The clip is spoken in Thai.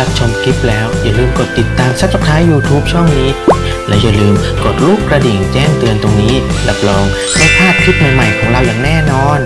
รับชมคลิปแล้ว อย่าลืมกดติดตามซับสไคร b e YouTube ช่องนี้ และอย่าลืมกดรูปกระดิ่งแจ้งเตือนตรงนี้ รับรองไม่พลาดคลิปใหม่ๆของเราอย่างแน่นอน